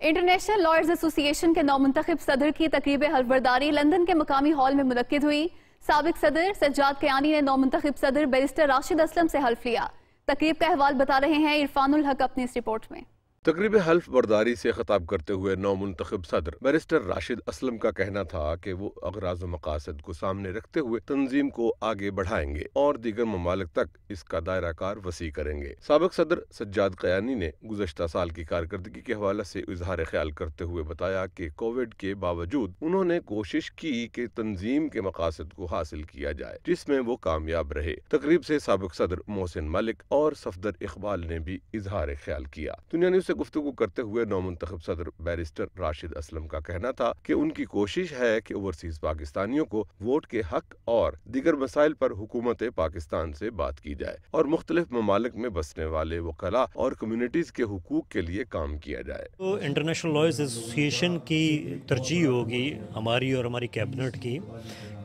International lawyers association के नौमंतखब सदर की तकरीब हलफबरदारी लंदन के मकामी हॉल में मुनद हुई। सबक सदर सज्जाद कयानी ने नौमंतखब सदर बैरिस्टर राशिद असलम से हल्फ लिया। तकरीब का अहवाल बता रहे हैं इरफानुल हक अपनी इस रिपोर्ट में। तकरीब हल्फ बर्दारी से खताब करते हुए नौ मुंतखब सदर बैरिस्टर राशिद असलम का कहना था कि वो अगराज मकासद को सामने रखते हुए तंजीम को आगे बढ़ाएँगे और दीगर ममालिक तक इसका दायरा कार वसी करेंगे। सबक सदर सज्जाद कयानी ने गुजशत साल की कारकर्दगी के हवाले से इजहार ख्याल करते हुए बताया कि कोविड के बावजूद उन्होंने कोशिश की कि तंजीम के मकासद को हासिल किया जाए, जिसमें वो कामयाब रहे। तकरीब से सबक सदर मोहसिन मलिक और सफदर इकबाल ने भी इजहार ख्याल किया। दुनिया न्यूज़ से गुफ्तु करते हुए नौमंतखब सदर बैरिस्टर राशिद असलम का कहना था कि उनकी कोशिश है कि ओवरसीज पाकिस्तानियों को वोट के हक और दीगर मसाइल पर हुकूमत पाकिस्तान से बात की जाए और मुख्तलिफ़ ममालिक में बसने वाले वकला और कम्युनिटीज के हकूक के लिए काम किया जाए। तो इंटरनेशनल लॉयर्स एसोसिएशन की तरजीह होगी हमारी और हमारी कैबिनेट की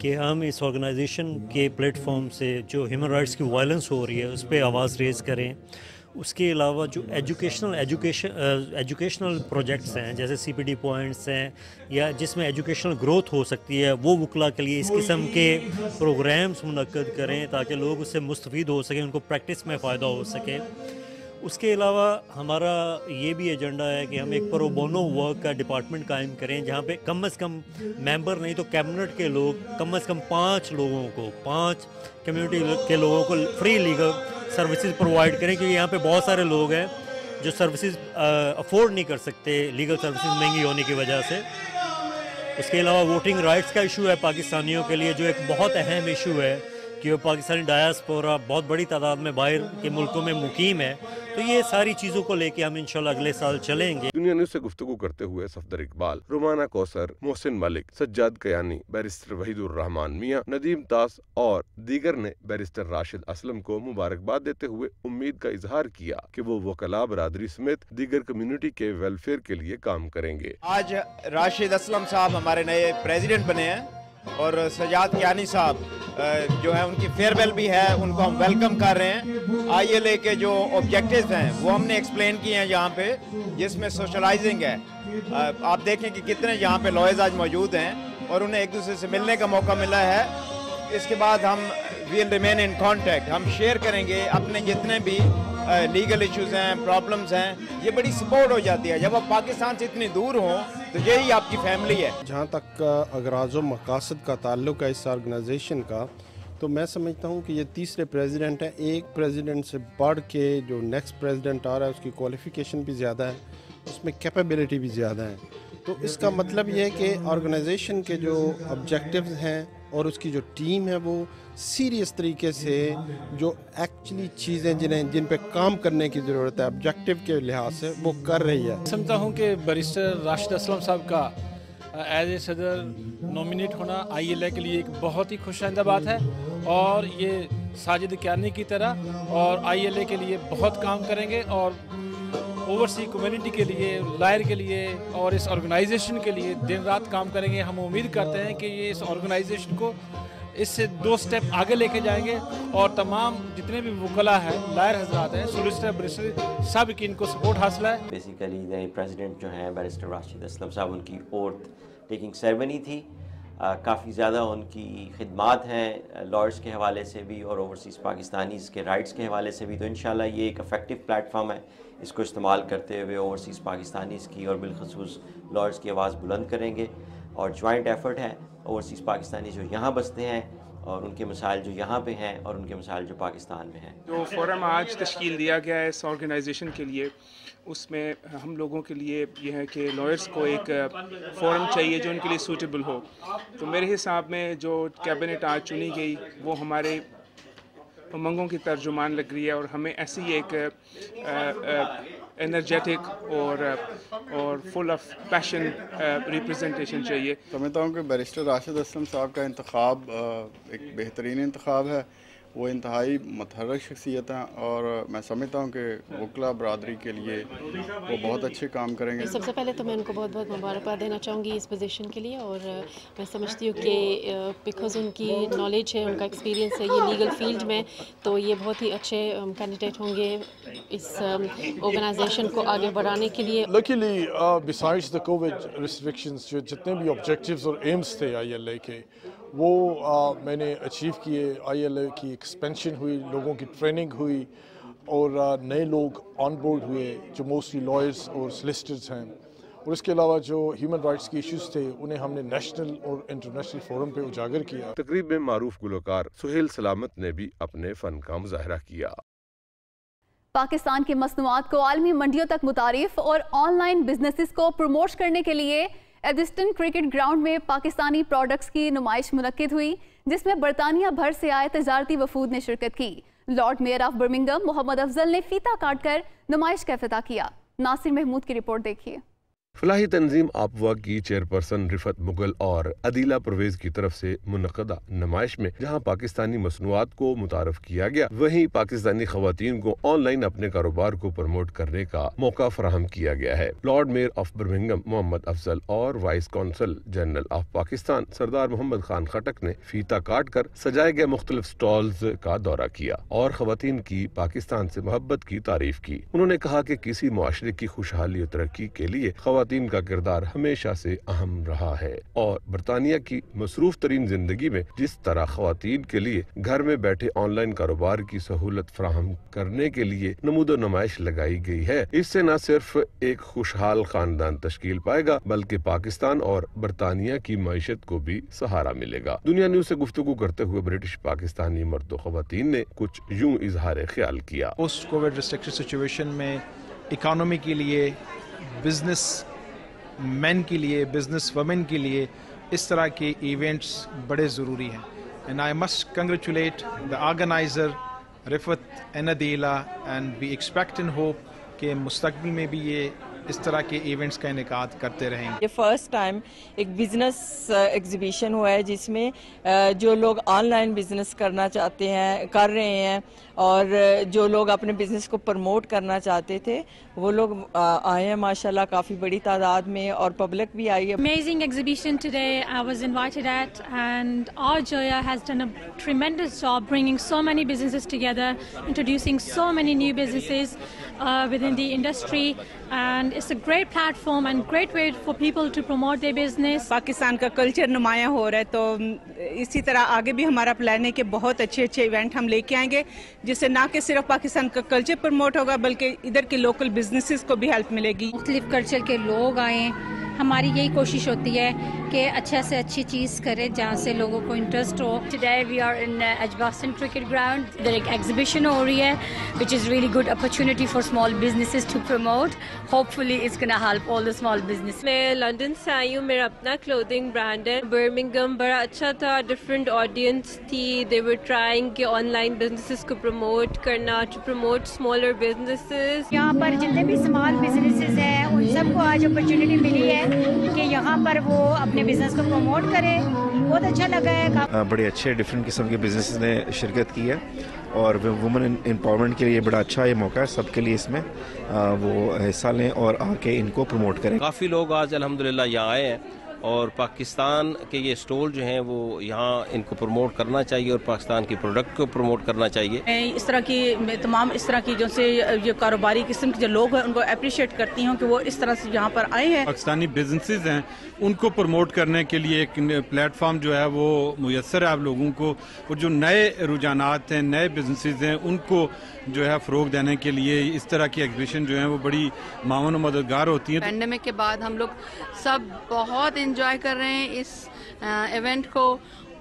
कि हम इस ऑर्गेनाइजेशन के प्लेटफॉर्म से जो ह्यूमन राइट्स की वायलेंस हो रही है, उस पर आवाज़ रेज करें। उसके अलावा जो एजुकेशनल एजुकेशन एजुकेशनल प्रोजेक्ट्स हैं जैसे सीपीडी पॉइंट्स हैं या जिसमें एजुकेशनल ग्रोथ हो सकती है वो वकला के लिए इस किस्म के प्रोग्राम्स मुनद करें ताकि लोग उससे मुस्तफ़ हो सकें उनको प्रैक्टिस में फ़ायदा हो सके। उसके अलावा हमारा ये भी एजेंडा है कि हम एक प्रोबोनो वर्क का डिपार्टमेंट कायम करें, जहाँ पे कम अज़ कम मेंबर नहीं तो कैबिनेट के लोग, कम अज़ कम पाँच लोगों को, पाँच कम्युनिटी के लोगों को फ्री लीगल सर्विसेज़ प्रोवाइड करें, क्योंकि यहाँ पे बहुत सारे लोग हैं जो सर्विसेज़ अफोर्ड नहीं कर सकते लीगल सर्विसेज़ महँगी होने की वजह से। उसके अलावा वोटिंग राइट्स का इशू है पाकिस्तानियों के लिए, जो एक बहुत अहम इशू है। कि वो पाकिस्तानी डायस्पोरा बहुत बड़ी तादाद में बाहर के मुल्कों में मुकीम है तो ये सारी चीज़ों को लेके हम इंशाल्लाह अगले साल चलेंगे। दुनिया न्यूज़ से गुफ्तु करते हुए सफदर इकबाल रुमाना कौसर मोहसिन मलिक सज्जाद कयानी बैरिस्टर वहीदुर रहमान मियाँ नदीम तास और दीगर ने बैरिस्टर राशिद असलम को मुबारकबाद देते हुए उम्मीद का इजहार किया कि वो वकला बरदरी समेत दीगर कम्युनिटी के वेलफेयर के लिए काम करेंगे। आज राशिद असलम साहब हमारे नए प्रेसिडेंट बने हैं। और सजाद कियानी साहब जो है उनकी फेयरवेल भी है, उनको हम वेलकम कर रहे हैं। आई एल ए के जो ऑब्जेक्टिव्स हैं, वो हमने एक्सप्लेन किए हैं यहाँ पे, जिसमें सोशलाइजिंग है। आप देखें कि कितने यहाँ पे लॉयर्स आज मौजूद हैं, और उन्हें एक दूसरे से मिलने का मौका मिला है। इसके बाद हम वील रिमेन इन कॉन्टेक्ट हम शेयर करेंगे अपने जितने भी लीगल इश्यूज़ हैं प्रॉब्लम्स हैं, ये बड़ी सपोर्ट हो जाती है। जब आप पाकिस्तान से इतनी दूर हों तो यही आपकी फैमिली है। जहाँ तक अगराज मकासद का ताल्लुक है इस ऑर्गेनाइजेशन का तो मैं समझता हूँ कि ये तीसरे प्रेसिडेंट हैं। एक प्रेसिडेंट से बढ़ के जो नेक्स्ट प्रेसिडेंट आ रहा है, उसकी क्वालिफिकेशन भी ज़्यादा है, उसमें कैपेबिलिटी भी ज़्यादा है। तो इसका मतलब ये है कि ऑर्गेनाइजेशन के जो ऑब्जेक्टिव्स हैं और उसकी जो टीम है वो सीरियस तरीके से जो एक्चुअली चीज़ें जिन्हें, जिन पे काम करने की ज़रूरत है ऑब्जेक्टिव के लिहाज से वो कर रही है। समझता हूँ कि बरिस्टर राशिद असलम साहब का एज ए सदर नॉमिनेट होना आई एल ए के लिए एक बहुत ही खुश बात है और ये साजिद क्यानी की तरह और आई एल ए के लिए बहुत काम करेंगे और ओवरसी कम्युनिटी के लिए, लायर के लिए और इस ऑर्गेनाइजेशन के लिए दिन रात काम करेंगे। हम उम्मीद करते हैं कि ये इस ऑर्गेनाइजेशन को इससे दो स्टेप आगे लेके जाएँगे और तमाम जितने भी वकला हैं, लायर हजरात हैं, सोलिसिटर, बरिस्टर, सब की इनको सपोर्ट हासिल है। बेसिकली नए प्रेसिडेंट जो हैं बैरिस्टर राशिद असलम साहब, उनकी ओर्थ टेकिंग सेरेमनी थी। काफ़ी ज़्यादा उनकी खदमात हैं लॉर्ड्स के हवाले से भी और ओवरसीज़ पाकिस्तानीज़ के राइट्स के हवाले से भी। तो इन ये एक अफेक्टिव प्लेटफॉर्म है। इसको इस्तेमाल करते हुए ओवरसीज़ पाकिस्तानीज़ की और बिलखसूस लॉर्ड्स की आवाज़ बुलंद करेंगे। और जॉइंट एफर्ट है, ओवरसीज़ पाकिस्तानी जो यहाँ बसते हैं और उनके मसाइल जो यहाँ पे हैं और उनके मसाइल जो पाकिस्तान में हैं। जो फोरम आज तश्कील दिया गया है इस ऑर्गेनाइजेशन के लिए, उसमें हम लोगों के लिए यह है कि लॉयर्स को एक फोरम चाहिए जो उनके लिए सूटेबल हो। तो मेरे हिसाब में जो कैबिनेट आज चुनी गई, वो हमारे उमंगों की तर्जुमान लग रही है और हमें ऐसी एक एनर्जेटिक और और फुल ऑफ़ पैशन रिप्रेजेंटेशन चाहिए। समझता हूँ कि बैरिस्टर राशिद असलम साहब का इंतखब एक बेहतरीन इंतखब है। वो इंतहाई मतहरक शख्सियत हैं और मैं समझता हूँ कि वकला बरदरी के लिए वो बहुत अच्छे काम करेंगे। सबसे पहले तो मैं उनको बहुत बहुत मुबारकबाद देना चाहूँगी इस पोजीशन के लिए और मैं समझती हूँ कि बिकॉज़ उनकी नॉलेज है उनका एक्सपीरियंस है ये लीगल फ़ील्ड में तो ये बहुत ही अच्छे कैंडिडेट होंगे इस ऑर्गेनाइजेशन को आगे बढ़ाने के लिए। Besides the COVID जो जितने भी objectives और aims थे आई के वो आ, मैंने अचीव किए आई की एक्सपेंशन हुई लोगों की ट्रेनिंग हुई और आ, नए लोग ऑन बोर्ड हुए जो मोस्टली लॉयर्स और सलिसिटर्स हैं। और इसके अलावा जो ह्यूमन राइट्स के इश्यूज़ थे उन्हें हमने नेशनल और इंटरनेशनल फोरम पे उजागर किया। तकरीब में मारूफ गुलकार सुहेल सलामत ने भी अपने फन का मुजाहरा किया। पाकिस्तान की मसनूआत को आलमी मंडियों तक मुतारिफ और ऑनलाइन बिजनेसिस को प्रमोट करने के लिए एडिस्टन क्रिकेट ग्राउंड में पाकिस्तानी प्रोडक्ट्स की नुमाइश मुनद हुई, जिसमें बरतानिया भर से आए तजारती वफूद ने शिरकत की। Lord mayor of Birmingham Mohammad Afzal ने फीता काटकर नुमाइश का अफ्ताह किया। नासिर महमूद की रिपोर्ट देखिए। फलाही तंजीम आपवा की चेयरपर्सन रिफत मुगल और अदीला परवेज की तरफ़ से मुनदा नुमाइश में, जहाँ पाकिस्तानी मसनूआत को मुतारफ किया गया, वहीं पाकिस्तानी खातन को ऑनलाइन अपने कारोबार को प्रमोट करने का मौका फराहम किया गया है। Lord mayor of Birmingham Mohammad Afzal और vice consul general of Pakistan, Sardar Mohammad Khan Khattak ने फीता काट कर सजाए गए मुख्तलिफ़ स्टॉल का दौरा किया और खातन की पाकिस्तान ऐसी मोहब्बत की तारीफ़ की। उन्होंने कहा की किसी माशरे की खुशहाली और तरक्की के लिए खातन का किरदार हमेशा से अहम रहा है और बरतानिया की मसरूफ तरीन ज़िंदगी में जिस तरह खातन के लिए घर में बैठे ऑनलाइन कारोबार की सहूलत फ्राहम करने के लिए नमूद नुमाइश लगाई गई है, इससे न सिर्फ़ एक खुशहाल खानदान तश्कील पाएगा, बल्कि पाकिस्तान और बरतानिया की मीशत को भी सहारा मिलेगा। दुनिया न्यूज़ ऐसी गुफ्तु करते हुए ब्रिटिश पाकिस्तानी मर्द खातन ने कुछ यूँ इजहार ख्याल किया। पोस्ट कोविड रिस्ट्रिक्टेड सिचुएशन में इकोनॉमी के लिए बिज़नेस मैन के लिए बिज़नेस वमेन के लिए इस तरह के इवेंट्स बड़े ज़रूरी हैं। And I must congratulate the organiser Rifat एनदीला and we expect in hope के मुस्तबिल में भी ये इस तरह के इवेंट्स का इनका करते रहेंगे। ये फ़र्स्ट टाइम एक बिज़नेस एग्जीबिशन हुआ है जिसमें uh, जो लोग ऑनलाइन बिज़नेस करना चाहते हैं कर रहे हैं और जो लोग अपने बिज़नेस को प्रमोट करना चाहते थे वो लोग आए हैं माशाल्लाह काफ़ी बड़ी तादाद में और पब्लिक भी आई है। Amazing exhibition today I was invited at and our Zoya has done a tremendous job bringing so many businesses together introducing so many new businesses within the industry and it's a great platform and great way for people to promote their business Pakistan का culture नुमाया हो रहा है तो इसी तरह आगे भी हमारा प्लान है कि बहुत अच्छे अच्छे इवेंट हम लेके आएँगे। जिससे ना कि सिर्फ़ पाकिस्तान का कल्चर प्रमोट होगा, बल्कि इधर के लोकल बिजनेसेस को भी हेल्प मिलेगी। मुख्तलिफ़ कल्चर के लोग आए हमारी यही कोशिश होती है कि अच्छा से अच्छी चीज़ करें जहाँ से लोगों को इंटरेस्ट हो। Today we are in Edgbaston cricket ground इधर एक एग्जीबिशन हो रही है which is really good opportunity for small businesses to promote hopefully it's gonna help all the small business मैं लंदन से आई हूँ मेरा अपना क्लोथिंग ब्रांड है। बर्मिंगम बड़ा अच्छा था डिफरेंट ऑडियंस थी। दे वर ट्राइंग कि ऑनलाइन बिजनेसेस को प्रमोट करना टू प्रमोट स्मॉलर बिजनेसेस यहाँ पर जितने भी स्मॉल बिजनेसेस हैं उन सबको आज अपॉर्चुनिटी मिली है। कि यहाँ पर वो अपने बिज़नेस को प्रमोट करें। बहुत अच्छा लगा है बड़े अच्छे डिफरेंट किस्म के बिज़नेस ने शिरकत की है और वुमेन एम्पावरमेंट के लिए बड़ा अच्छा ये मौका है सबके लिए इसमें। वो हिस्सा लें और आके इनको प्रमोट करें। काफ़ी लोग आज अलहमदिल्ला यहाँ आए हैं। और पाकिस्तान के ये स्टॉल जो हैं वो यहाँ इनको प्रमोट करना चाहिए और पाकिस्तान की प्रोडक्ट को प्रमोट करना चाहिए। मैं इस तरह की तमाम इस तरह की जो से ये कारोबारी किस्म के जो लोग हैं उनको अप्रिशिएट करती हूँ कि वो इस तरह से यहाँ पर आए हैं। पाकिस्तानी बिजनेसेस हैं उनको प्रमोट करने के लिए एक प्लेटफॉर्म जो है वो मैसर है आप लोगों को। और जो नए रुझानात हैं नए बिजनेसेस हैं उनको जो है फ़रोग देने के लिए इस तरह की एग्जीबिशन जो है वो बड़ी मावन मददगार होती है। पेंडेमिक के बाद हम लोग सब बहुत इंजॉय कर रहे हैं इस इवेंट को।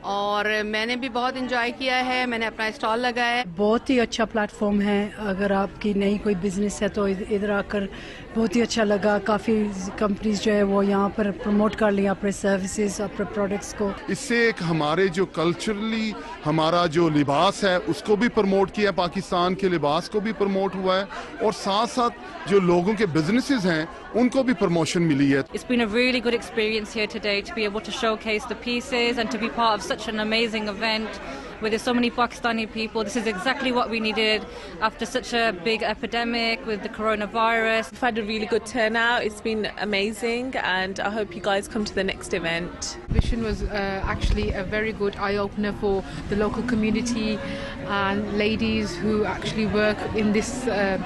और मैंने भी बहुत इंजॉय किया है, मैंने अपना स्टॉल लगाया है। बहुत ही अच्छा प्लेटफॉर्म है। अगर आपकी नई कोई बिज़नेस है तो इधर आकर बहुत ही अच्छा लगा। काफ़ी कंपनीज़ जो है वो यहाँ पर प्रमोट कर लिया अपने सर्विसेज़ अपने प्रोडक्ट्स को। इससे एक हमारे जो कल्चरली हमारा जो लिबास है उसको भी प्रमोट किया पाकिस्तान के लिबास को भी प्रमोट हुआ है और साथ साथ जो लोगों के बिजनेसेस हैं उनको भी प्रमोशन मिली है। It's been a really good experience here today to be able to showcase the pieces and to be part of such an amazing event. where there's so many Pakistani people. This is exactly what we needed after such a big epidemic with the coronavirus. We've had a really good turnout. It's been amazing, and I hope you guys come to the next event. Vision was uh, actually a very good eye opener for the local community and ladies who actually work in this. Uh,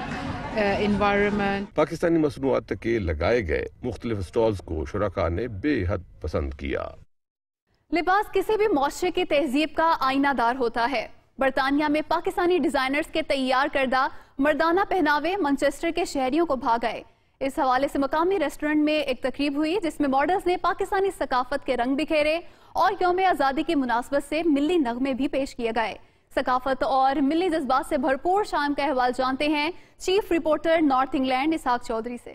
environment. Pakistani मसनूआत के लगाए गए मुख्तलिफ stalls को शुरा ने बेहद पसंद किया लिबास किसी भी मुआरे की तहजीब का आईनादार होता है। बरतानिया में पाकिस्तानी डिजाइनर्स के तैयार करदा मर्दाना पहनावे मैनचेस्टर के शहरियों को भा गए इस हवाले से मकामी रेस्टोरेंट में एक तकरीब हुई, जिसमें मॉडल्स ने पाकिस्तानी सकाफत के रंग बिखेरे और योम आज़ादी की मुनासबत से मिली नगमे भी पेश किए गए। सकाफत और मिली जज्बात से भरपूर शाम का अहवाल जानते हैं chief reporter North England Ishaq Chaudhry से।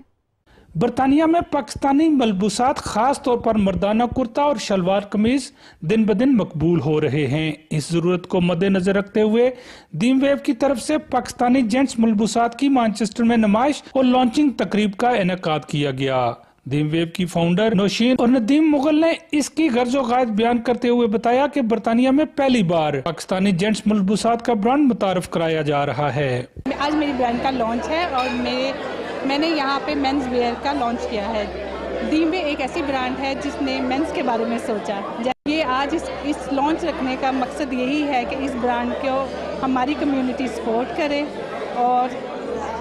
बरतानिया में पाकिस्तानी मलबूसात खास तौर पर मर्दाना कुर्ता और शलवार कमीज दिन ब दिन मकबूल हो रहे हैं इस ज़रूरत को मद्देनजर रखते हुए दीम वेव की तरफ़ से पाकिस्तानी जेंट्स मलबूसात की मानचेस्टर में नुमाइश और लॉन्चिंग तकरीब का इनका किया गया दीम वेव की फाउंडर नौशीन और नदीम मुगल ने इसकी गर्ज गायद बयान करते हुए बताया कि बरतानिया में पहली बार पाकिस्तानी जेंट्स मलबूसात का ब्रांड मुतारफ कराया जा रहा है। आज मेरी ब्रांड का लॉन्च है और मेरे, मैंने यहाँ पे मेंस वेयर का लॉन्च किया है। दीम एक ऐसी ब्रांड है जिसने मेंस के बारे में सोचा। ये आज इस इस लॉन्च रखने का मकसद यही है कि इस ब्रांड को हमारी कम्युनिटी सपोर्ट करे और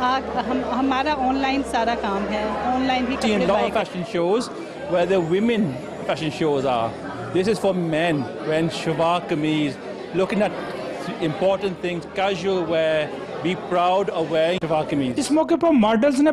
हमारा ऑनलाइन सारा काम है। ऑनलाइन ही कपड़े lot fashion shows where the women fashion shows are this is for men when शुबा kameez looking at important things casual wear be proud of wearing शुबा kameez इस मौके पर मॉडल्स ने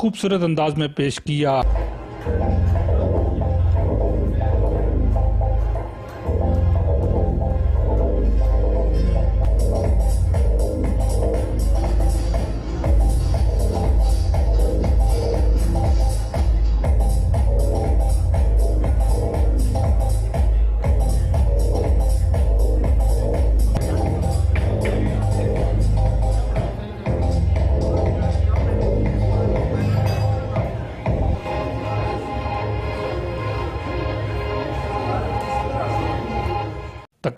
खूबसूरत अंदाज में पेश किया।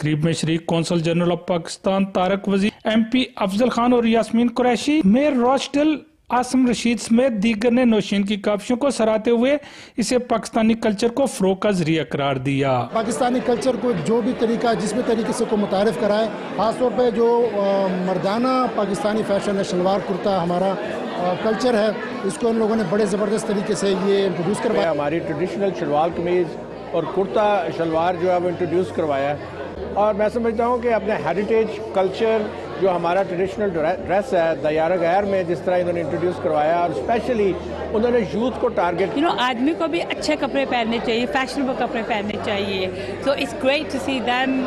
तकरीब में शरीक consul general of Pakistan Tariq Wazir M P Afzal Khan और यासमीन कुरैशी मेयर रोस्टल आसम रशीद समेत दीगर ने नौशीन की काविशों को सराहते हुए इसे पाकिस्तानी कल्चर को फ़रोग का ज़रिया करार दिया। पाकिस्तानी कल्चर को जो भी तरीका जिस भी तरीके से को मुतारफ कराए खासतौर पर जो मर्दाना पाकिस्तानी फ़ैशन है शलवार कुर्ता हमारा आ, कल्चर है इसको उन लोगों ने बड़े ज़बरदस्त तरीके से ये इंट्रोड्यूस करवाया। हमारी ट्रेडिशनल शलवार कमीज़ और कुर्ता शलवार जो है वो इंट्रोड्यूस करवाया और मैं समझता हूँ कि अपने हेरिटेज कल्चर जो हमारा ट्रेडिशनल ड्रेस है दयारा गैर में जिस तरह इन्होंने इंट्रोड्यूस करवाया और स्पेशली उन्होंने यूथ को टारगेट यू नो आदमी को भी अच्छे कपड़े पहनने चाहिए फैशनेबल कपड़े पहनने चाहिए। So it's great to see them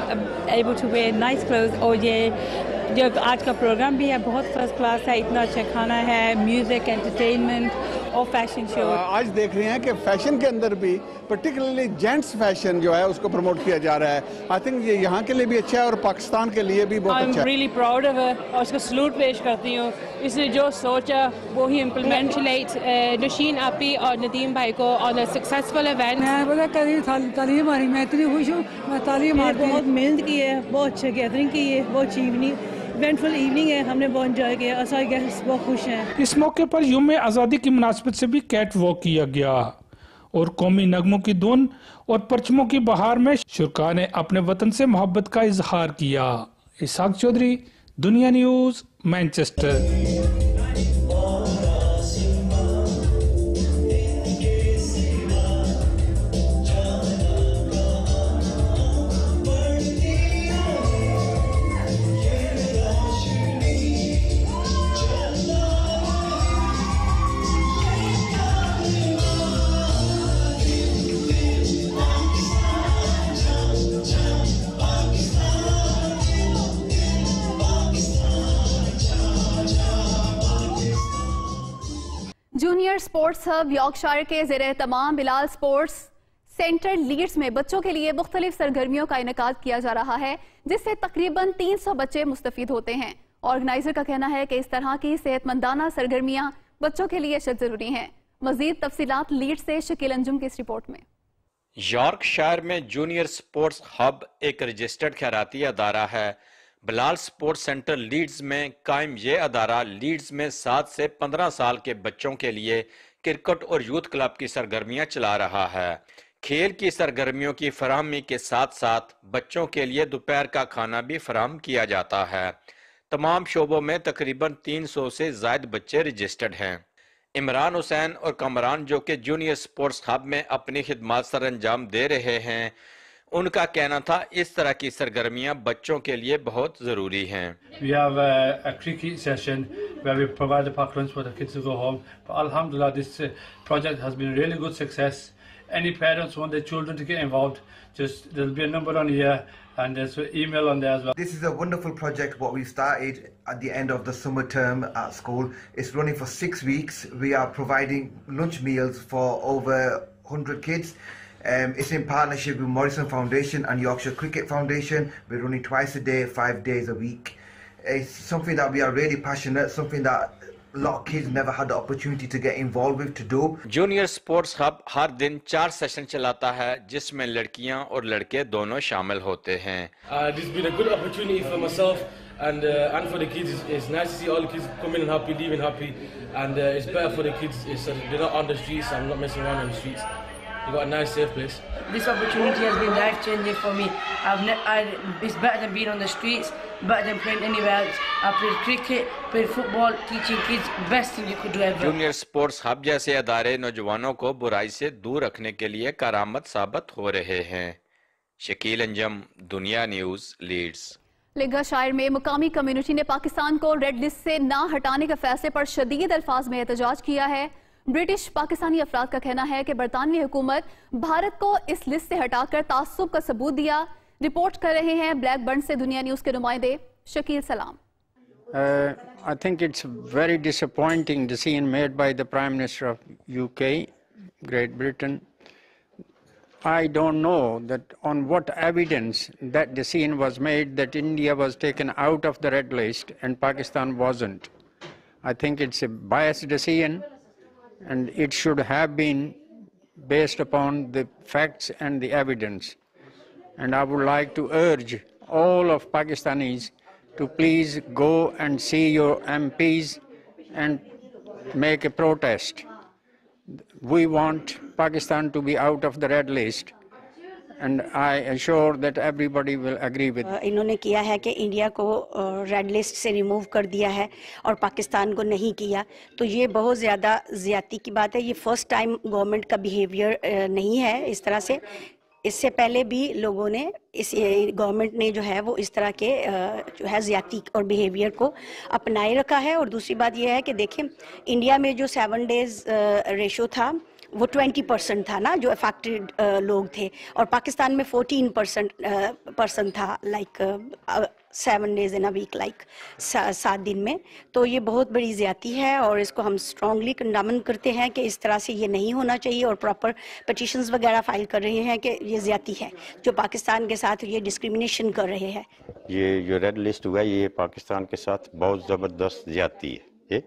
able to wear nice cloth और ये जो आज का प्रोग्राम भी है, बहुत फ़र्स्ट क्लास है, इतना अच्छा खाना है म्यूज़िक एंटरटेनमेंट और फ़ैशन शो आज देख रहे हैं कि फ़ैशन के अंदर भी पर्टिकुलरली जेंट्स फ़ैशन जो है उसको प्रमोट किया जा रहा है। आई थिंक ये यहाँ के लिए भी अच्छा है और पाकिस्तान के लिए भी बहुत अच्छा है। रियली प्राउड ऑफ़ और उसको सलूट पेश करती हूँ। इसने जो सोचा वो ही इम्प्लीमेंट नशीन आपी और नदीम भाई को ऑन सक्सेसफुल इवेंट मैं बोला तालीम आ रही मैं इतनी खुश हूँ मैं तालीम बहुत मेहनत की है बहुत अच्छा गैदरिंग की है बहुत अचीवनी इवेंटफुल इवनिंग है, हमने बहुत इंजॉय किया, और सारे गेस्ट बहुत खुश हैं। इस मौके पर यूम आज़ादी की मुनासबत से भी कैट वॉक किया गया। और कौमी नगमों की धुन और परचमों की बहार में शुरा ने अपने वतन से मोहब्बत का इजहार किया। Ishaq Chaudhry, Dunya news, Manchester. Sports hub, Yorkshire के जेर तमाम बिलाल स्पोर्ट्स सेंटर लीड्स में बच्चों के लिए मुख्तलिफ़ सरगर्मियों का इनका किया जा रहा है, जिससे तकरीबन 300 बच्चे मुस्तफ़ होते हैं। ऑर्गेनाइजर का कहना है कि इस तरह की सेहतमंदाना सरगर्मियाँ बच्चों के लिए अशद ज़रूरी हैं। मजीद तफसीत लीड से शकील अंजुम की इस रिपोर्ट में। यॉर्कशायर में जूनियर स्पोर्ट्स हब एक रजिस्टर्ड खैराती अदारा है। बिलाल स्पोर्ट्स सेंटर लीड्स में कायम ये अदारा लीड्स में सात से पंद्रह साल के बच्चों के लिए क्रिकेट और यूथ क्लब की सरगर्मियाँ चला रहा है। खेल की सरगर्मियों की फरहमी के साथ साथ बच्चों के लिए दोपहर का खाना भी फराहम किया जाता है। तमाम शोबों में तकरीबन 300 से जायद बच्चे रजिस्टर्ड हैं। इमरान हुसैन और कमरान जो कि जूनियर स्पोर्ट्स हब में अपनी खिदमत सर अंजाम दे रहे हैं उनका कहना था इस तरह की सरगर्मियां बच्चों के लिए बहुत ज़रूरी हैं We have a, a cricket session where we provide the park runs for the kids to go home. But Alhamdulillah, this uh, project has been a really good success. Any parents want their children to get involved, just there'll be a number on here and there's an email on there as well. This is a wonderful project what we started at the end of the summer term at school. It's running for six weeks. We are providing lunch meals for over 100 kids. Um, it's in partnership with Morrison Foundation and Yorkshire Cricket Foundation. We're running twice a day, five days a week. It's something that we are really passionate, something that a lot of kids never had the opportunity to get involved with to do. Junior sports hub हर दिन चार session चलाता है जिसमें लड़कियां और लड़के दोनों शामिल होते हैं Uh, this has been a good opportunity for myself and uh, and for the kids. It's, it's nice to see all the kids coming in happy, leaving happy, and uh, it's better for the kids. It's, uh, they're not on the streets. I'm not messing around on the streets. They got a nice, safe place. This opportunity has been life changing for me. I've ne- I, it's better than being on the streets, better than playing anywhere else. I played cricket, played football, teaching kids, best thing you could do ever. Junior sports hub जैसे अदारे नौजवानों को बुराई से दूर रखने के लिए कारामद साबित हो रहे हैं शकील अंजम दुनिया न्यूज़ लीड्स लिंगा शायर में मुकामी कम्युनिटी ने पाकिस्तान को रेड लिस्ट से ना हटाने के फैसले पर शदीद अल्फाज में एहतजाज किया है ब्रिटिश पाकिस्तानी अफराद का कहना है कि बरतानवी हुकूमत भारत को इस लिस्ट से हटाकर तासुब का सबूत दिया रिपोर्ट कर रहे हैं ब्लैक बर्न से दुनिया न्यूज़ के नुमाइंदे शकील सलाम Uh, I think it's very disappointing decision made by the Prime Minister of UK, Great Britain. I don't know that on what evidence that decision was made that India was taken out of the red list and Pakistan wasn't. I think it's a biased decision and it should have been based upon the facts and the evidence. And I would like to urge all of Pakistanis to please go and see your MPs and make a protest. We want Pakistan to be out of the red list, I assure that everybody will agree with. अ, इन्होंने किया है कि India को red list से remove कर दिया है और पाकिस्तान को नहीं किया। तो ये बहुत ज़्यादा ज़्यादती की बात है। ये फ़र्स्ट टाइम गवर्नमेंट का बिहेवियर नहीं है इस तरह से। इससे पहले भी लोगों ने इस गवर्नमेंट ने जो है वो इस तरह के जो है ज़्यादती और बिहेवियर को अपनाए रखा है। और दूसरी बात यह है कि देखें इंडिया में जो सेवन डेज़ रेशो था वो ट्वेंटी परसेंट था ना, जो अफेक्टेड लोग थे। और पाकिस्तान में फोर्टीन परसेंट परसेंट था like seven days in a week like सात दिन में। तो ये बहुत बड़ी ज़्यादा है और इसको हम स्ट्रांगली कंडामन करते हैं कि इस तरह से ये नहीं होना चाहिए और प्रॉपर पटिशंस वगैरह फ़ाइल कर रहे हैं कि ये ज़्यादा है, जो पाकिस्तान के साथ ये डिस्क्रिमिनेशन कर रहे हैं। ये जो रेड लिस्ट हुआ, ये पाकिस्तान के साथ बहुत ज़बरदस्त ज़्यादा है। ये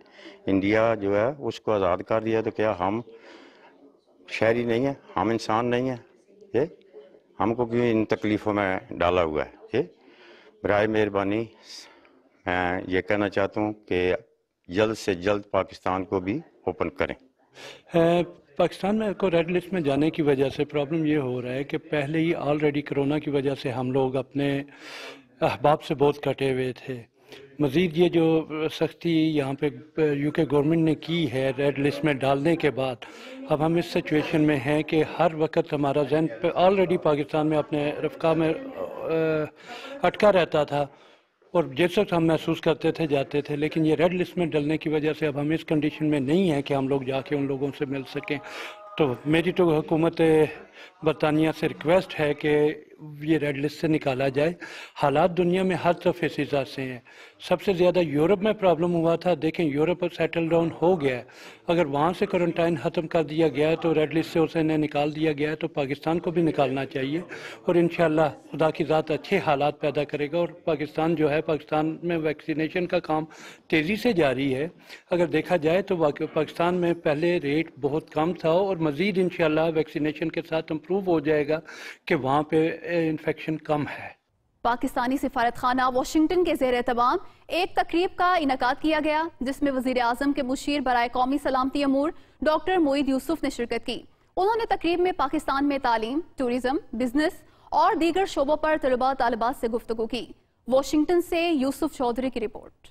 इंडिया जो है, उसको आज़ाद कर दिया तो क्या हम शहरी नहीं है, हम इंसान नहीं है, ये हमको क्यों इन तकलीफ़ों में डाला हुआ है, ये? बरए मेहरबानी, मैं ये कहना चाहता हूँ कि जल्द से जल्द पाकिस्तान को भी ओपन करें। पाकिस्तान में को रेड लिस्ट में जाने की वजह से प्रॉब्लम ये हो रहा है कि पहले ही ऑलरेडी कोरोना की वजह से हम लोग अपने अहबाब से बहुत कटे हुए थे। मज़ीद ये जो सख्ती यहाँ पे यूके गवर्नमेंट ने की है रेड लिस्ट में डालने के बाद, अब हम इस सिचुएशन में हैं कि हर वक्त हमारा जहन ऑलरेडी पाकिस्तान में अपने रफ्का में अटका रहता था और जिस वक्त हम महसूस करते थे, जाते थे, लेकिन ये रेड लिस्ट में डलने की वजह से अब हम इस कंडीशन में नहीं हैं कि हम लोग जाके उन लोगों से मिल सकें। तो मेरी तो हुकूमत बरतानिया से रिक्वेस्ट है कि ये रेड लिस्ट से निकाला जाए। हालात दुनिया में हर तरफ़ इस हिसाब से हैं। सबसे ज़्यादा यूरोप में प्रॉब्लम हुआ था। देखें, यूरोप सेटल डाउन हो गया है। अगर वहाँ से क्वारंटाइन ख़त्म कर दिया गया है तो रेड लिस्ट से उसे निकाल दिया गया है तो पाकिस्तान को भी निकालना चाहिए। और इन खुदा की ज़ात अच्छे हालात पैदा करेगा और पाकिस्तान जो है, पाकिस्तान में वैक्सीनेशन का काम तेज़ी से जारी है। अगर देखा जाए तो पाकिस्तान में पहले रेट बहुत कम था और मज़ीद इन वैक्सीनेशन के साथ इम्प्रूव हो जाएगा कि वहाँ पे इन्फेक्शन कम है। पाकिस्तानी सिफारत खाना वाशिंगटन के जेर तमाम एक तकरीब का इनका किया गया, जिसमें वज़ीर अजम के मुशीर बरए कौमी सलामती अमूर डॉक्टर मोईद यूसुफ ने शिरकत की। उन्होंने तकरीब में पाकिस्तान में तालीम, टूरिज़्म, बिज़नेस और दीगर शोबों पर तलबा तालबात से गुफ्तु की। वाशिंगटन से यूसुफ चौधरी की रिपोर्ट।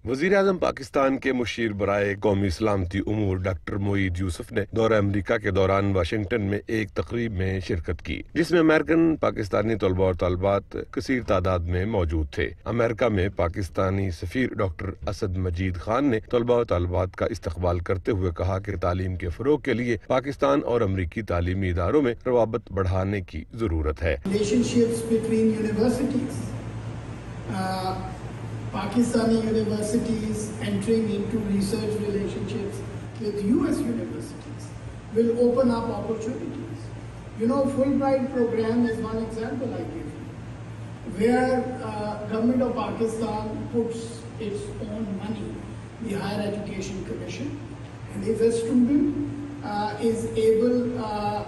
वज़ीर अजम पाकिस्तान के मुशीर बरए कौमी सलामती उमूर डॉक्टर मोईद यूसुफ ने दौरा अमरीका के दौरान वाशिंगटन में एक तकरीब में शिरकत की, जिसमें अमेरिकन, पाकिस्तानी तलबा और तलबात कसीर तादाद में मौजूद थे। अमेरिका में पाकिस्तानी सफीर डॉक्टर असद मजीद खान ने तलबा और तलबात का इस्तकबाल करते हुए कहा कि तालीम के फरोग के लिए पाकिस्तान और अमरीकी तालीमी इदारों में रवाबत बढ़ाने की ज़रूरत है। Pakistani universities entering into research relationships with US universities will open up opportunities. You know, Fulbright program is one example I give you, where uh, government of Pakistan puts its own money, the Higher Education Commission, and if a student uh, is able, uh,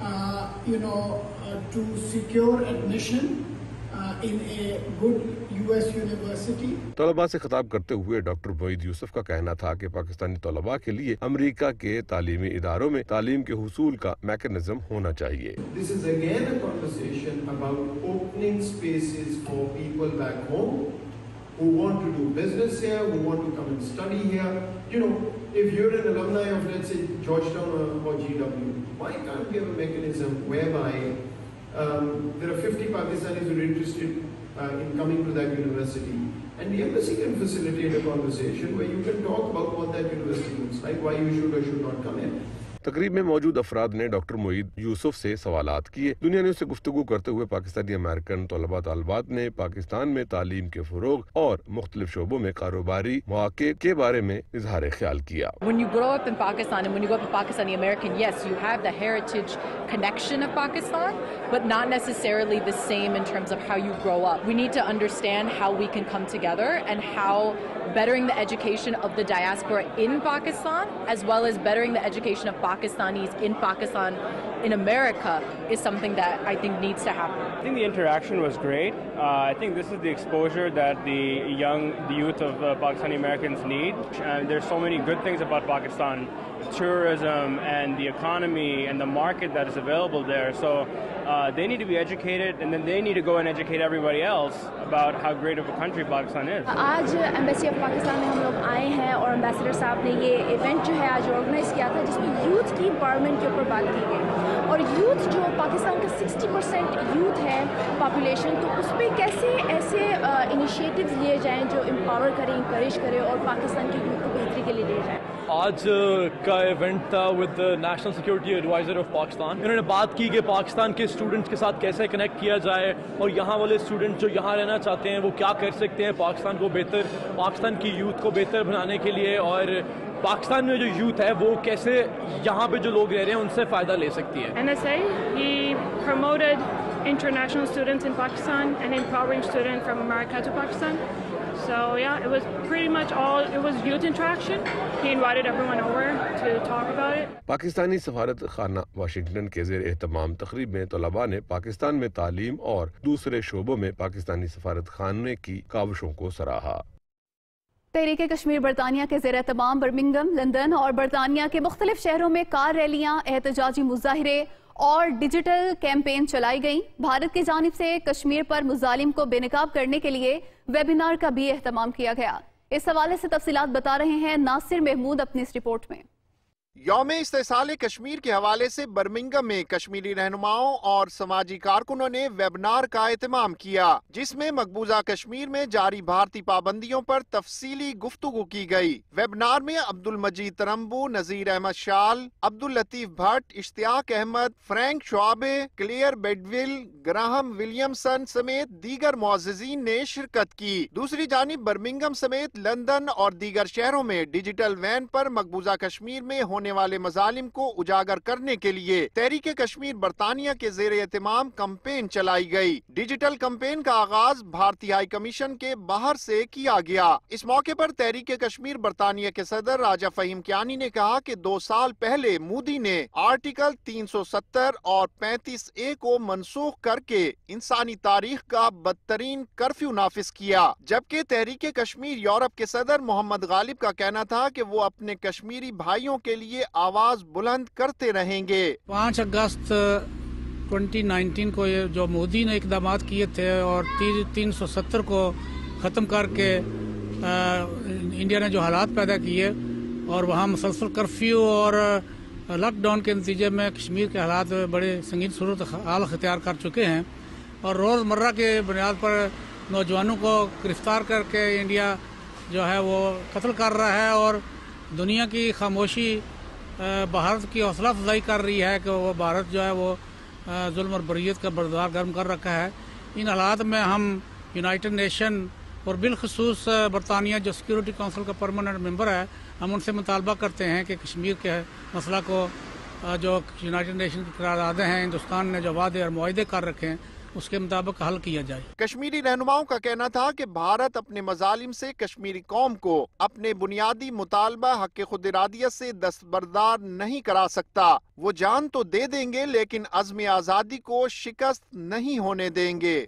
uh you know, uh, to secure admission uh, in a good तलबा से खिताब करते हुए doctor Moid Yusuf का कहना था कि पाकिस्तानी तलबा के लिए अमरीका के तालीमी इदारों में तालीम के हसूल का मैकेनिज्म होना चाहिए This is again a conversation about opening spaces for people back home who want to do business here, who want to come and study here. You know, if you're an alumni of, let's say, Georgetown or, or GW, why can't we have a mechanism whereby um, there are 50 Pakistanis who are interested uh, in coming to that university. And the embassy can facilitate a conversation where you can talk about what that university looks like, why you should or should not come in. तकरीब में मौजूद अफराद ने doctor Moid Yusuf से सवाल किए दुनिया ने उससे गुफ्तु करते हुए पाकिस्तानी अमेरिकन तलबा तलबात ने पाकिस्तान में तालीम के फरोग और मुख्तलिफ़ शोबों में कारोबारी मौके के बारे में इजहार ख्याल किया When you grow up in Pakistan and when you grow up a Pakistani American, yes, you have the heritage connection of Pakistan, but not necessarily the same in terms of how you grow up. We need to understand how we can come together and how bettering the education of the diaspora in Pakistan as well as bettering the education of Pakistan Pakistanis in Pakistan, in America, is something that I think needs to happen. I think the interaction was great. Uh, I think this is the exposure that the young, the youth of uh, Pakistani Americans need. And there's so many good things about Pakistan tourism and the economy and the market that is available there. So uh, they need to be educated and then they need to go and educate everybody else about how great of a country Pakistan is. आज embassy of Pakistan में हम लोग आए हैं और ambassador साहब ने ये इवेंट जो है आज ऑर्गेनाइज किया था जिसमें यूथ की एम्पावरमेंट के ऊपर बात की गई और यूथ जो पाकिस्तान का 60 परसेंट यूथ है पॉपुलेशन तो उस पर कैसे ऐसे इनिशिएटिव्स लिए जाएँ जो एम्पावर करें इंकरेज करें और पाकिस्तान की यूथ को बेहतरी के लिए ले जाएँ आज का इवेंट था with national security adviser of Pakistan इन्होंने बात की कि पाकिस्तान के स्टूडेंट्स के साथ कैसे कनेक्ट किया जाए और यहाँ वाले स्टूडेंट जो यहाँ रहना चाहते हैं वो क्या कर सकते हैं पाकिस्तान को बेहतर पाकिस्तान की यूथ को बेहतर बनाने के लिए और पाकिस्तान में जो यूथ है वो कैसे यहाँ पे जो लोग रह रहे हैं उनसे फ़ायदा ले सकती है NSA, he promoted international students in Pakistan and empowering students. So yeah, it was pretty much all, it was youth interaction. He invited everyone over to talk about it. Pakistani सफारत खाना वाशिंगटन के जेर एहतमाम तकरीब में तलबा ने पाकिस्तान में तालीम और दूसरे शोबों में पाकिस्तानी सफारत खाने की काविशों को सराहा तहरीक कश्मीर बरतानिया के जेर तमाम बर्मिंगम लंदन और बरतानिया के मुख्तलिफ़ शहरों में कार रैलियाँ एहतजाजी मुजाहरे और डिजिटल कैंपेन चलाई गई। भारत की जानब से कश्मीर पर मुजालिम को बेनकाब करने के लिए वेबिनार का भी अहतमाम किया गया। इस हवाले से तफसीत बता रहे हैं नासिर महमूद अपनी इस रिपोर्ट में। यौम इस्तेसाल कश्मीर के हवाले से बर्मिंगम में कश्मीरी रहनुमाओं और समाजी कारकुनों ने वेबनार का एहतमाम किया, जिसमें मकबूजा कश्मीर में जारी भारतीय पाबंदियों पर तफसीली गुफ्तगु की गई। वेबनार में अब्दुल मजीद तरम्बू, नजीर अहमद शाल, Abdul Latif Bhatt, Ishtiaq Ahmad, Frank शुआबे, clear Bedwell, Graham Williamson समेत दीगर मुआजीन ने शिरकत की। दूसरी जानब बर्मिंगम समेत लंदन और दीगर शहरों में डिजिटल वैन पर मकबूजा कश्मीर में होने होने वाले मजालिम को उजागर करने के लिए तहरीक कश्मीर बरतानिया के जेर एहतमाम कम्पेन चलाई गई डिजिटल कम्पेन का आगाज़ भारतीय हाई कमीशन के बाहर से किया गया। इस मौके पर तहरीक कश्मीर बरतानिया के सदर राजा फहीम क्यानी ने कहा कि दो साल पहले मोदी ने आर्टिकल 370 और 35 ए को मनसूख करके इंसानी तारीख का बदतरीन कर्फ्यू नाफिज किया, जबकि तहरीक कश्मीर यूरोप के सदर मोहम्मद गालिब का कहना था कि वो अपने कश्मीरी भाइयों के लिए आवाज़ बुलंद करते रहेंगे। पाँच अगस्त 2019 को ये जो मोदी ने इकदाम किए थे और तीन सौ सत्तर को ख़त्म करके आ, इंडिया ने जो हालात पैदा किए और वहाँ मुसलसल कर्फ्यू और लॉकडाउन के नतीजे में कश्मीर के हालात बड़े संगीन सूरत हाल अख्तियार कर चुके हैं और रोज़मर्रा के बुनियाद पर नौजवानों को गिरफ़्तार करके इंडिया जो है वो कत्ल कर रहा है और दुनिया की खामोशी भारत की हौसला अफजाई कर रही है कि वो भारत जो है वो जुल्म और बरीत का बरदार गर्म कर रखा है। इन हालात में हम यूनाइटेड नेशन और बिलखसूस बरतानिया जो सिक्योरिटी काउंसिल का परमानेंट मेंबर है, हम उनसे मुतालबा करते हैं कि कश्मीर के मसला को जो यूनाइटेड नेशन की करारदादें हैं, हिंदुस्तान ने जो वादे और मुआदे कर रखे हैं उसके मुताबिक हल किया जाए। कश्मीरी रहनुमाओं का कहना था कि भारत अपने मजालिम से कश्मीरी कौम को अपने बुनियादी मुतालबा हक खुद इरादियत से दस्तबरदार नहीं करा सकता। वो जान तो दे देंगे लेकिन अजम आज़ादी को शिकस्त नहीं होने देंगे।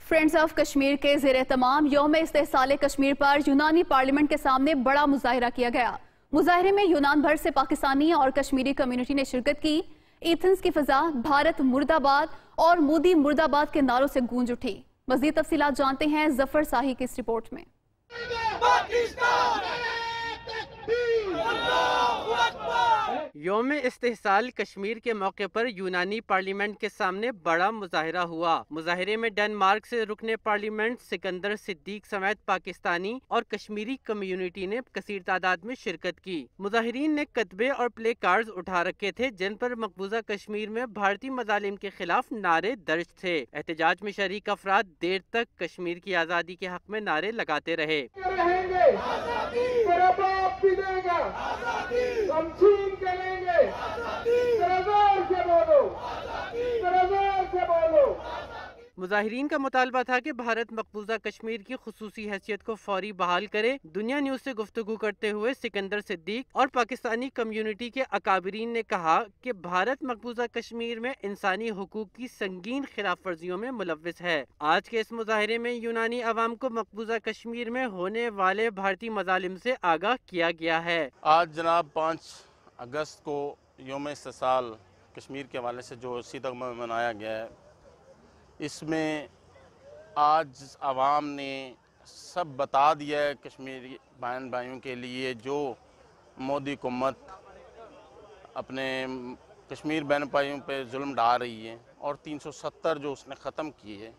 फ्रेंड्स ऑफ़ कश्मीर के जेर तमाम योम इस्तेसाल कश्मीर पर यूनानी पार्लियामेंट के सामने बड़ा मुजाहरा किया गया। मुजाहरे में यूनान भर से पाकिस्तानी और कश्मीरी कम्युनिटी ने शिरकत की। एथेंस की फिजा भारत मुर्दाबाद और मोदी मुर्दाबाद के नारों से गूंज उठी। मजीद तफसी जानते हैं ज़फ़र साहि की इस रिपोर्ट में। योम इस्तेसाल कश्मीर के मौके पर यूनानी पार्लियामेंट के सामने बड़ा मुजाहरा हुआ। मुजाहरे में डेनमार्क से रुकने पार्लियामेंट, सिकंदर सिद्दीक समेत पाकिस्तानी और कश्मीरी कम्युनिटी ने कसीर तादाद में शिरकत की। मुजाहरीन ने कतबे और प्ले कार्ड उठा रखे थे, जिन पर मकबूजा कश्मीर में भारतीय मजालिम के खिलाफ नारे दर्ज थे। एहतजाज में शरीक अफराद देर तक कश्मीर की आज़ादी के हक में नारे लगाते रहे। हम छीन के लेंगे से बोलो। मुजाहरीन का मुतालबा था कि भारत मकबूजा कश्मीर की खसूसी हैसियत को फौरी बहाल करे। दुनिया न्यूज़ से गुफ्तु करते हुए सिकंदर सिद्दीक और पाकिस्तानी कम्युनिटी के अकाबरीन ने कहा कि भारत मकबूजा कश्मीर में इंसानी हकूक की संगीन खिलाफ वर्जियों में मुलविस है। आज के इस मुजाहरे में यूनानी आवाम को मकबूजा कश्मीर में होने वाले भारतीय मजालिम से आगाह किया गया है। आज जनाब पाँच अगस्त को योम साल कश्मीर के हवाले से जो सीधा मनाया गया है इसमें आज आवाम ने सब बता दिया है कश्मीरी बहन भाइयों के लिए जो मोदी हुकूमत अपने कश्मीर बहन भाइयों पे जुल्म डाल रही है और 370 जो उसने ख़त्म किए है,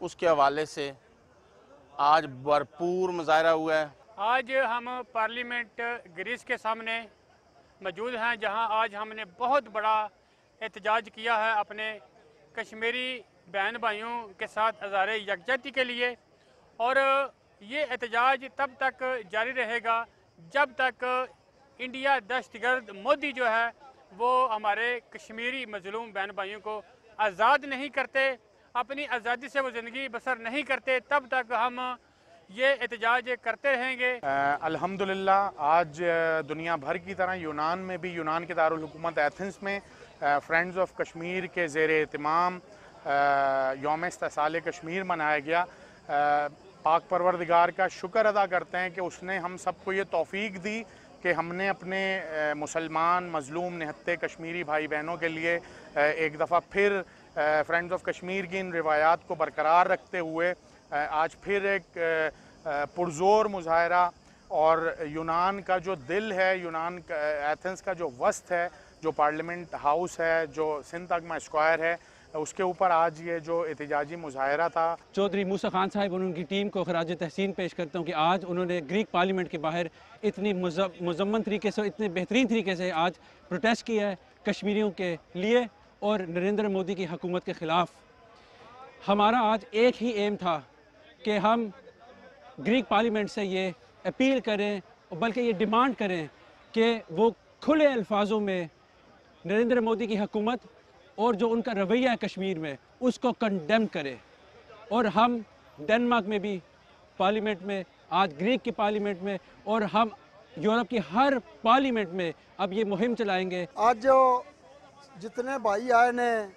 उसके हवाले से आज भरपूर मुजाहरा हुआ है। आज हम पार्लियामेंट ग्रीस के सामने मौजूद हैं, जहाँ आज हमने बहुत बड़ा एहतजाज किया है अपने कश्मीरी बहन भाइयों के साथ अजार यकजहती के लिए। और ये एहतजाज तब तक जारी रहेगा जब तक इंडिया दहशतगर्द मोदी जो है, वो हमारे कश्मीरी मजलूम बहन भाइयों को आज़ाद नहीं करते, अपनी आज़ादी से वो ज़िंदगी बसर नहीं करते, तब तक हम ये एहतजाज करते रहेंगे। अल्हम्दुलिल्लाह, आज दुनिया भर की तरह यूनान में भी, यूनान के दारकूमत एथेंस में फ्रेंड्स ऑफ़ कश्मीर के जेर अहतमाम योम इस्ताल कश्मीर मनाया गया। पाक परवरदिगार का शुक्र अदा करते हैं कि उसने हम सबको ये तोफ़ी दी कि हमने अपने मुसलमान, मज़लूम, नहत्ते कश्मीरी भाई बहनों के लिए एक दफ़ा फिर फ्रेंड्स ऑफ़ कश्मीर की इन रिवायात को बरकरार रखते हुए आज फिर एक पुरजोर मुजाहरा और यूनान का जो दिल है, यूनान एथेंस का जो वस्त है, जो पार्लियामेंट हाउस है, जो सिंध अगमा स्क्वायर है उसके ऊपर आज ये जो एहतजाजी मुजाहरा था। चौधरी मूसा खान साहब और उनकी टीम को खराज तहसीन पेश करता हूँ कि आज उन्होंने ग्रीक पार्लियामेंट के बाहर इतनी मुजम्मन तरीके से, इतने बेहतरीन तरीके से आज प्रोटेस्ट किया है कश्मीरियों के लिए और नरेंद्र मोदी की हकूमत के ख़िलाफ़। हमारा आज एक ही एम था कि हम ग्रीक पार्लियामेंट से ये अपील करें बल्कि ये डिमांड करें कि वो खुले अल्फाजों में नरेंद्र मोदी की हुकूमत और जो उनका रवैया है कश्मीर में, उसको कंडेम करे। और हम डेनमार्क में भी पार्लियामेंट में, आज ग्रीक की पार्लियामेंट में, और हम यूरोप की हर पार्लियामेंट में अब ये मुहिम चलाएँगे। आज जो जितने भाई आए ने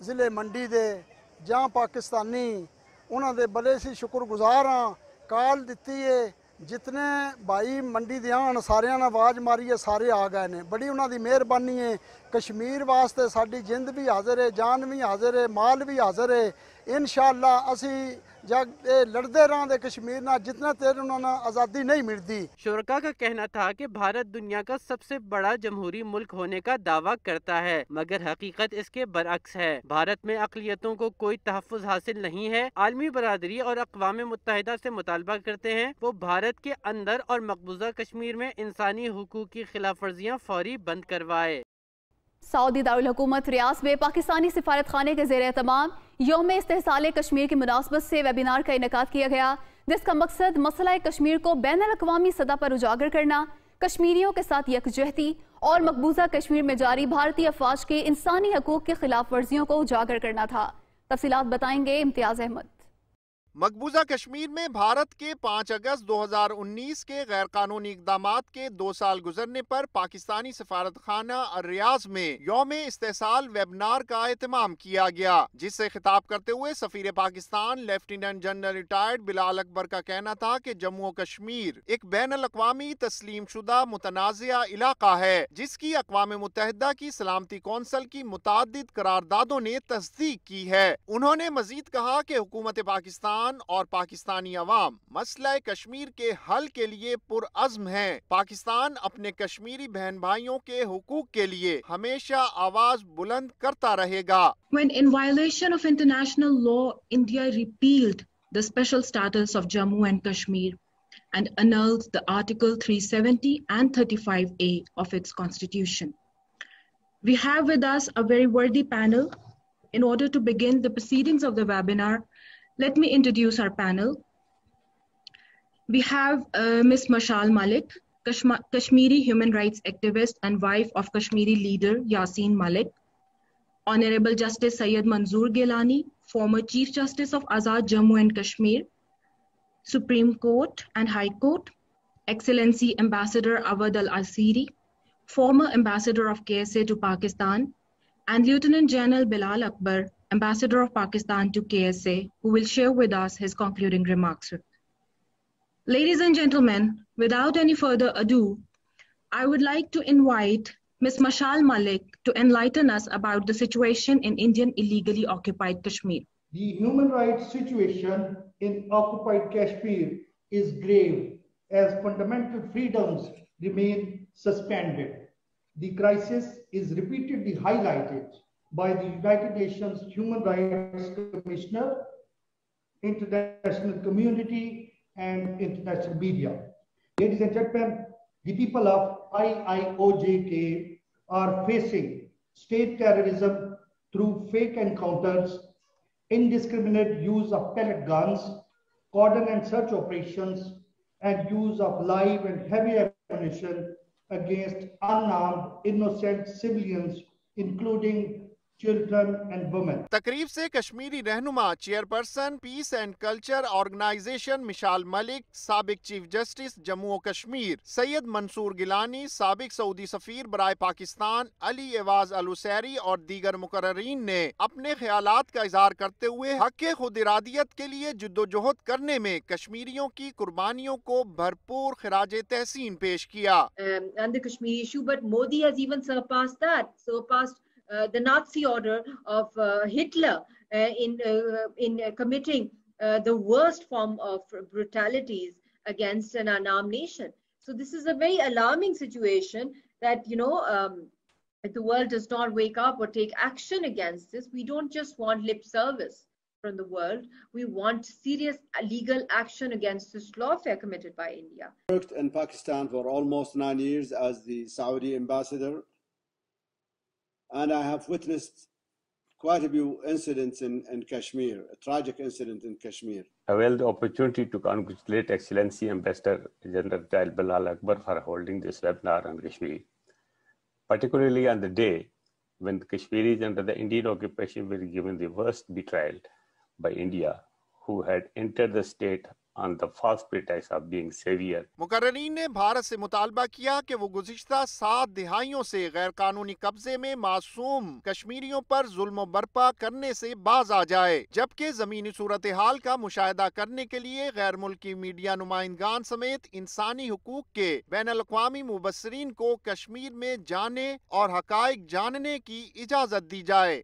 ज़िले मंडी दे, जहाँ पाकिस्तानी, उन्होंने बड़े सी शुक्रगुजार हाँ काल दी है। ਜਿਤਨੇ ਬਾਈ ਮੰਡੀ ਦੇ ਆਣ, ਸਾਰਿਆਂ ਨਾਲ ਆਵਾਜ਼ ਮਾਰੀ ਹੈ ਸਾਰੇ ਆ ਗਏ ਨੇ। ਬੜੀ ਉਹਨਾਂ ਦੀ ਮਿਹਰਬਾਨੀ ਹੈ ਕਸ਼ਮੀਰ ਵਾਸਤੇ ਸਾਡੀ ਜਿੰਦ ਵੀ ਹਾਜ਼ਰ ਹੈ ਜਾਨ ਵੀ ਹਾਜ਼ਰ ਹੈ ਮਾਲ ਵੀ ਹਾਜ਼ਰ ਹੈ ਇਨਸ਼ਾਅੱਲਾ ਅਸੀਂ लड़ते रहे कश्मीर ना जितना देर उन्होंने आज़ादी नहीं मिलती शुरा का कहना था कि भारत दुनिया का सबसे बड़ा जमहूरी मुल्क होने का दावा करता है मगर हकीकत इसके बरअक्स है भारत में अकलीतों को कोई तहफ़ हासिल नहीं है आलमी बरदरी और अकवा मुतहदा से मुतालबा करते हैं वो भारत के अंदर और मकबूजा कश्मीर में इंसानी हकूक की खिलाफ वर्जियाँ फौरी बंद करवाए सऊदी दारकूमत रियाज में पाकिस्तानी सिफारत खाने के जेर तमाम योम इस्तेसाल कश्मीर की मुनासबत से वेबिनार का इनका किया गया, जिसका मकसद मसला कश्मीर को बैन अवी सतह पर उजागर करना, कश्मीरियों के साथ यकजहती और मकबूजा कश्मीर में जारी भारतीय अफवाज के इंसानी हकूक की खिलाफ वर्जियों को उजागर करना था। तफसीत बताएँगे इम्तियाज़ अहमद। मकबूजा कश्मीर में भारत के 5 अगस्त 2019 के गैर कानूनी इकदाम के दो साल गुजरने पर पाकिस्तानी सफारत खाना रियाज में योम इस्तेसाल वेबनार का एहतमाम किया गया, जिससे खिताब करते हुए सफीर Pakistan lieutenant general retired Bilal Akbar का कहना था कि जम्मू कश्मीर एक बैन अवी तस्लीम शुदा मुतनाज़ इलाका है, जिसकी अकवा मुतहदा की सलामती कौंसल की मुतद करारदादों ने तस्दीक की है। उन्होंने मजीद कहा कि हुकूमत पाकिस्तान पाकिस्तान और पाकिस्तानी अवाम मसला कश्मीर के हल के लिए पुरअज़म है पाकिस्तान अपने कश्मीरी बहन भाइयों के हकूक के लिए हमेशा आवाज़ बुलंद करता रहेगा When in violation of international law, India repealed the special status of Jammu and Kashmir and annulled the Article 370 and 35A of its constitution. We have with us a very worthy panel. In order to begin the proceedings of the webinar, let me introduce our panel. We have uh, Ms. Mashal Malik, Kashmiri human rights activist and wife of Kashmiri leader Yasin Malik. Honorable Justice Syed Manzoor Gilani, former Chief Justice of Azad Jammu and Kashmir, Supreme Court and High Court, Excellency Ambassador Awad Al-Asiri, former Ambassador of KSA to Pakistan, and Lieutenant General Bilal Akbar, Ambassador of Pakistan to KSA, who will share with us his concluding remarks. Ladies and gentlemen, without any further ado, I would like to invite Ms. Mashal Malik to enlighten us about the situation in Indian illegally occupied Kashmir. The human rights situation in occupied Kashmir is grave as fundamental freedoms remain suspended. The crisis is repeatedly highlighted by the United Nations Human Rights Commissioner, international community, and international media. Ladies and gentlemen, the people of IIOJK are facing state terrorism through fake encounters, indiscriminate use of pellet guns, cordon and search operations, and use of live and heavy ammunition against unarmed innocent civilians, including तकरीब से कश्मीरी रहनुमा chairperson peace and culture organization Mishal Malik सबक chief justice Jammu Kashmir Syed Mansoor Gilani सबक Saudi सफीर बरए Pakistan Ali Ahvaz अलसैरी और दीगर मुकर्रीन ने अपने ख्याल का इजहार करते हुए हक खुद इरादियत के लिए जद्दोजहद करने में कश्मीरियों की कुर्बानियों को भरपूर खराज तहसीन पेश किया। Um, the Nazi order of uh, Hitler uh, in, in committing the worst form of brutalities against an unarmed nation. So this is a very alarming situation that, you know, um, if the world does not wake up or take action against this, we don't just want lip service from the world. We want serious legal action against this lawfare committed by India. worked in Pakistan for almost nine years as the Saudi ambassador, and I have witnessed quite a few incidents in, in Kashmir, a tragic incident in Kashmir. avail the opportunity to congratulate Excellency Ambassador General Jail Bilal Akbar for holding this webinar on Kashmir, particularly on the day when the Kashmiris under the Indian occupation were given the worst betrayal by India, who had entered the state मुकर्रीन ने भारत से मुतालबा किया कि वो गुजशत सात दिहाइयों से गैर कानूनी कब्जे में मासूम कश्मीरियों पर जुल्म बर्पा करने से बाज आ जाए, जबकि जमीनी सूरत हाल का मुशाहिदा करने के लिए गैर मुल्की मीडिया नुमाइंदान समेत इंसानी हकूक के बैन अवी मुबसरीन को कश्मीर में जाने और हक जानने की इजाज़त दी जाए।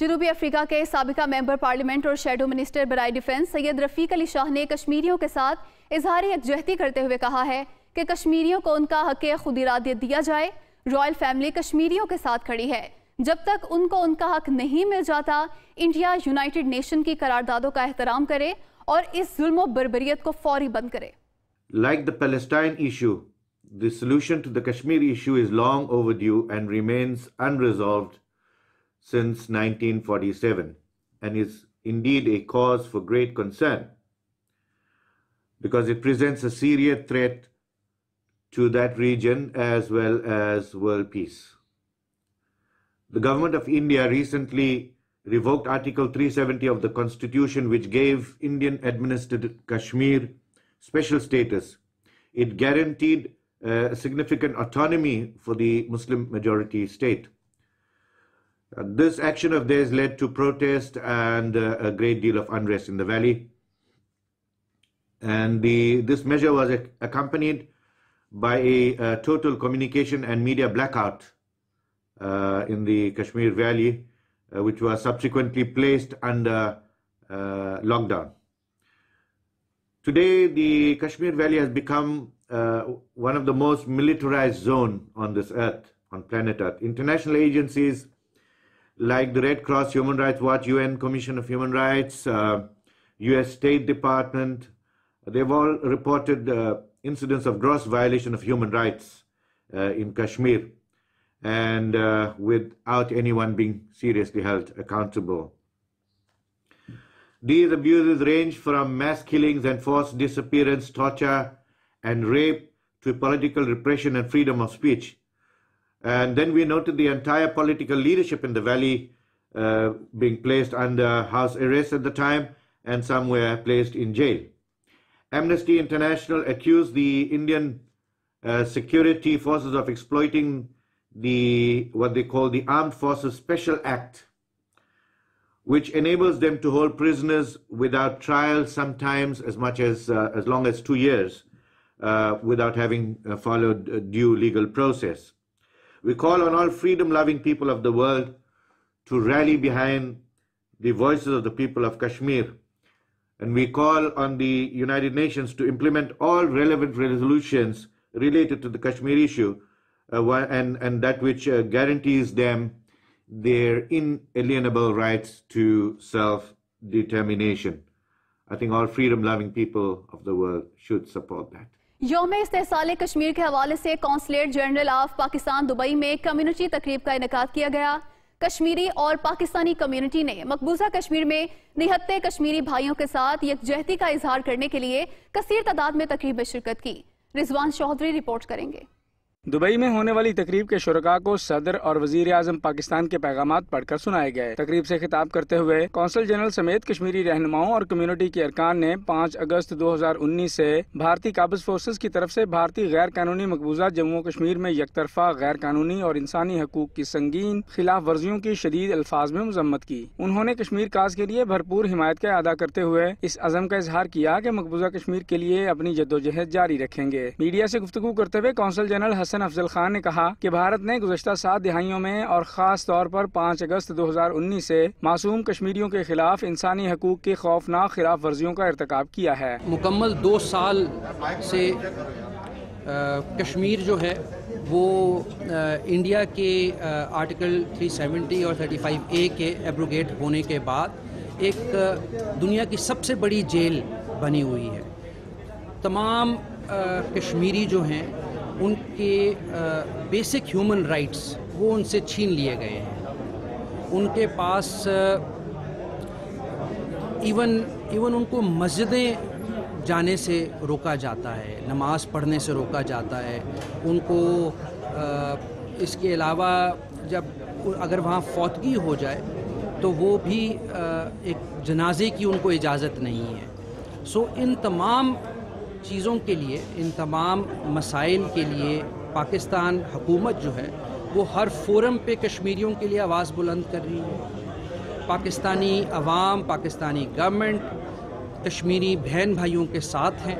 जनूबी अफ्रीका के सबका मेंबर पार्लियामेंट और शेडो मिनिस्टर बराई डिफेंस सैयद रफीक अली शाह ने कश्मीरियों के साथ इजहार यकजहती करते हुए कहा है कि कश्मीरियों को उनका हक खुद इरादियत दिया जाए। रॉयल फैमिली कश्मीरियों के साथ खड़ी है। जब तक उनको उनका हक नहीं मिल जाता इंडिया यूनाइटेड नेशन की करारदादों का एहतराम करे और इस जुल्म बरबरीत को फौरी बंद करे। The Palestine issue, the solution to the Kashmir issue is long overdue and remains since 1947 and is indeed a cause for great concern because it presents a serious threat to that region as well as world peace. The government of India recently revoked Article 370 of the Constitution, which gave Indian administered Kashmir special status. It guaranteed uh, significant autonomy for the Muslim majority state. Uh, this action of theirs led to protest and uh, a great deal of unrest in the valley. And the, this measure was ac- accompanied by a, uh, total communication and media blackout uh, in the Kashmir Valley, uh, which was subsequently placed under uh, lockdown. Today, the Kashmir Valley has become uh, one of the most militarized zone on this earth, on planet Earth. International agencies like the Red Cross, Human Rights Watch, UN Commission of Human Rights, uh, U.S. State Department, they've all reported uh, incidents of gross violation of human rights uh, in Kashmir, and uh, without anyone being seriously held accountable. These abuses range from mass killings and forced disappearance, torture, and rape to political repression and freedom of speech. And then we noted the entire political leadership in the valley uh, being placed under house arrest at the time, and some were placed in jail. Amnesty International accused the Indian uh, security forces of exploiting the what they call the Armed Forces Special Act, which enables them to hold prisoners without trial, sometimes as much as uh, as long as two years, uh, without having uh, followed a due legal process. We call on all freedom loving people of the world to rally behind the voices of the people of Kashmir. And we call on the United Nations to implement all relevant resolutions related to the Kashmir issue uh, and, and that which uh, guarantees them their inalienable rights to self determination. I think all freedom loving people of the world should support that. योम इस्तेसाल कश्मीर के हवाले से consulate general of Pakistan Dubai में community तकरीब का इनका किया गया। कश्मीरी और पाकिस्तानी कम्युनिटी ने मकबूजा कश्मीर में निहत्ते कश्मीरी भाइयों के साथ यकजहती का इजहार करने के लिए कसीर तादाद में तकरीब में शिरकत की। रिजवान चौधरी रिपोर्ट करेंगे। दुबई में होने वाली तकरीब के शुरा को सदर और वज़ीर आज़म पाकिस्तान के पैगाम पढ़कर सुनाए गए। तकरीब से खिताब करते हुए कौंसल जनरल समेत कश्मीरी रहनुमाओं और कम्युनिटी के अरकान ने 5 अगस्त 2019 से भारतीय काबज फोर्सेज की तरफ़ से भारतीय गैर कानूनी मकबूजा जम्मू कश्मीर में एक तरफा गैर कानूनी और इंसानी हकूक की संगीन खिलाफ वर्जियों की शदीद अल्फाज में मजम्मत की। उन्होंने कश्मीर काज के लिए भरपूर हिमायत का अदा करते हुए इस अजम का इजहार किया की मकबूजा कश्मीर के लिए अपनी जद्दोजहद जारी रखेंगे। मीडिया ऐसी गुफ्तु करते हुए कौंसल जनरल हसन अफजल खान ने कहा कि भारत ने गुजशत सात दिहाइयों में और ख़ास तौर पर पाँच अगस्त दो हज़ार उन्नीस से मासूम कश्मीरियों के खिलाफ इंसानी हकूक की खौफनाक खिलाफ वर्जियों का इरतकब किया है। मुकम्मल दो साल से आ, कश्मीर जो है वो आ, इंडिया के आ, आर्टिकल 370 और 35 ए के एब्रोगेट होने के बाद एक दुनिया की सबसे बड़ी जेल बनी हुई है। तमाम कश्मीरी जो हैं उनके बेसिक ह्यूमन राइट्स वो उनसे छीन लिए गए हैं। उनके पास इवन इवन उनको मस्जिदें जाने से रोका जाता है, नमाज़ पढ़ने से रोका जाता है। उनको इसके अलावा जब अगर वहाँ फौतगी हो जाए तो वो भी एक जनाजे की उनको इजाज़त नहीं है। सो इन तमाम चीज़ों के लिए, इन तमाम मसाइल के लिए पाकिस्तान हुकूमत जो है, वो हर फोरम पे कश्मीरियों के लिए आवाज़ बुलंद कर रही है। पाकिस्तानी अवाम, पाकिस्तानी गवर्नमेंट, कश्मीरी बहन भाइयों के साथ हैं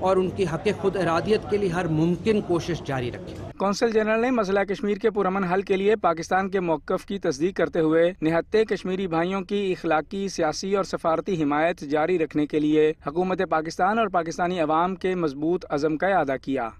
और उनकी हक खुद इरादियत के लिए हर मुमकिन कोशिश जारी रखें। कौंसल जनरल ने मसला कश्मीर के पुरमन हल के लिए पाकिस्तान के मौकफ की तस्दीक करते हुए निहत्ते कश्मीरी भाइयों की इखलाकी, सियासी और सफारती हिमायत जारी रखने के लिए हुकूमत पाकिस्तान और पाकिस्तानी अवाम के मज़बूत अज़म का अदा किया।